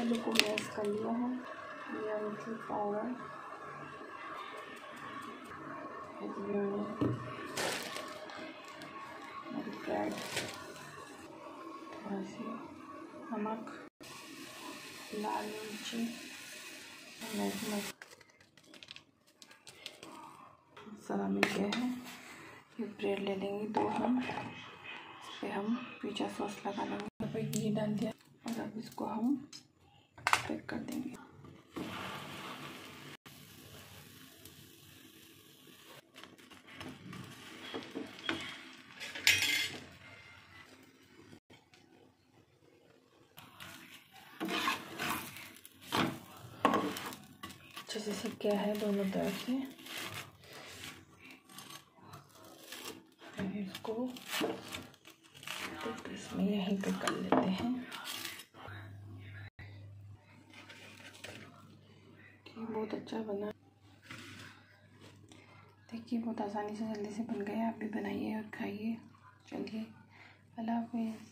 आलू को मैश कर लिया है। ये अमचूर पाउडर ब्रेड थोड़ा सी नमक। लाल मिर्ची। मसाला मिल गया है। ये ब्रेड ले लेंगे दो हम। पर हम पिज़्ज़ा सॉस लगा लेंगे। घी डाल दिया। और अब इसको हम पैक कर देंगे। अच्छे से गया है दोनों तरफ़ से? इसको तो इसमें यहीं पे कर लेते हैं। बहुत अच्छा बना। देखिए, बहुत आसानी से जल्दी से बन गया। आप भी बनाइए और खाइए। चलिए, अल्लाह हाफिज़।